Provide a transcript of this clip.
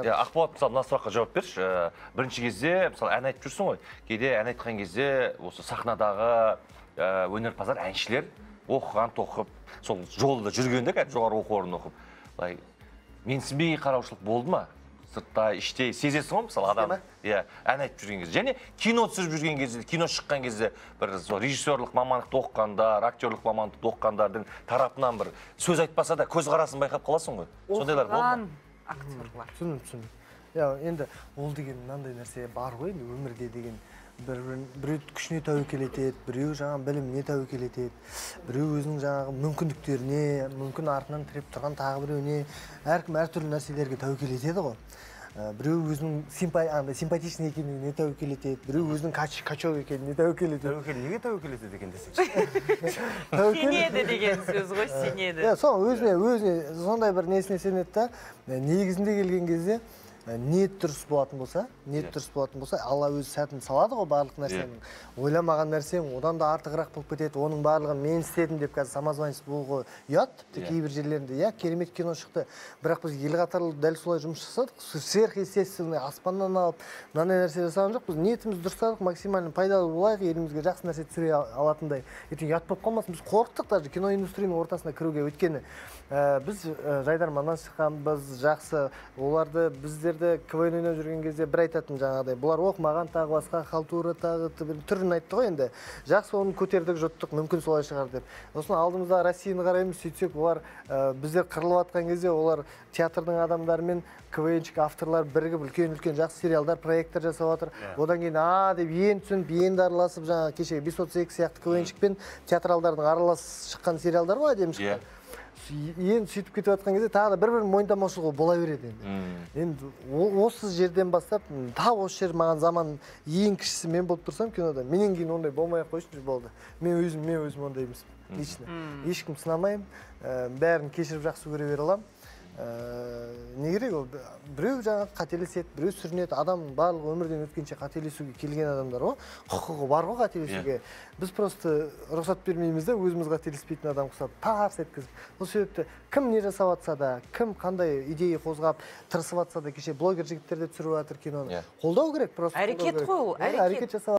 иә ақболат мысалы мына сұраққа жауап берші. Ә, бірінші кезде мысалы ән айтып жүрсің ғой. Кейде ән айтқан кезде осы сахнадағы ә, өнерпаздар әншілер оқыған тоқып сол жолда жүргенде кәдімгі жоғары оқу орнын оқып. Былай менсінбей қараушылық болды ма? Сыртта іште сезесің ғой мысалы адам. Иә ән айтып жүрген кезде. Және кино түсіріп жүрген кезде кино шыққан кезде бір сол режиссерлық мамандықты оқығандар актерлік мамандықты оқығандардың тарапынан бір сөз айтпаса да көзқарасын байқап қаласың ғой. Сондайлар болды ма? Актерлар түсіндім түсіндім. Иә енді ол деген мынандай нәрсе бар ғой енді өмірде деген. Бір бірін- біреу күшіне тәуекел етеді біреу жаңағы біліміне тәуекел етеді біреу өзінің жаңағы мүмкіндіктеріне мүмкін артынан тіреп тұрған тағы біреуіне әркім әртүрлі нәрселерге тәуекел етеді ғой. Біреу өзінің симпа андай симпатичный екеніне тәуекел етеді біреу өзінің кач качок екеніне тәуекел етеді. Тәуекел неге тәуекел етеді екен десеңші сенеді деген сөз ғой сенеді. иә сол өзіне өзіне сондай бір несіне сенеді да негізінде келген кезде ниет дұрыс болатын болса ниет дұрыс болатын болса алла өзі сәтін салады ғой барлық нәрсенің. Ойламаған нәрсең одан да артығырақ болып кетеді оның барлығын мен істедім деп қазір самозванец болуға ұят тіпті Иә. кейбір жерлерінде. Иә керемет кино шықты. Бірақ біз ел қатарлы дәл солай жұмыс жасадық. Сверхъестественный аспаннан алып мынандай нәрсе жасаған жоқпыз. Ниетімізді дұрыстадық максимально пайдалы болайық елімізге жақсы нәрсе түсіре ал- алатындай. Ертең ұят болып қалмасын. Біз қорықтық даже кино индустрияның ортасына кіруге өйткені ә, біз ә, жайдарманнан шыққанбыз жақсы. Оларды біздерді квн ойнап жүрген кезде бір айтатын жаңағыдай. Бұлар оқымаған тағы басқа халтура тағы түрін айтты ғой енді. Жақсы оны көтердік жұттық мүмкін солай шығар деп. Сосын алдымызда россияны қараймыз сөйтсек олар ә, біздер қырылып жатқан кезде олар театрдың адамдарымен квнчик авторлар бірігіп үлкен үлкен жақсы сериалдар проекттер жасап жатыр одан кейін а деп енді түсініп енді араласып жаңағы кешегі бес отыз екі сияқты квнчик пен театралдардың аралас шыққан сериалдар ғой әдемі Иә. шыққан енді сөйтіп кетіп жатқан кезде тағы да бір бірін мойындамаушылығы бола береді енді. Енді осы жерден бастап тап осы жер маған заман ең кішісі мен болып тұрсам кинода менен кейін ондай болмай ақ қойсыншы болды. Мен өзім мен өзім ондай емеспін лично. Ешкім сынамаймын бәрін кешіріп жақсы көре бере аламын. Не керек ол біреу жаңағы қателеседі біреу сүрінеді. Адам барлығы өмірден өткенше қателесуге келген адамдар ғой құқығы бар ғой қателесуге. Біз просто рұқсат бермейміз да өзіміз қателеспейтін адам ұқсап тарс еткізіп. Сол себепті кім не жасап жатса да кім қандай идея қозғап тырысып жатса да кеше блогер жігіттер де түсіріп жатыр киноны. Иә. қолдау керек просто Әрекет қой ол, Иә, әрекет. әрекет. жасап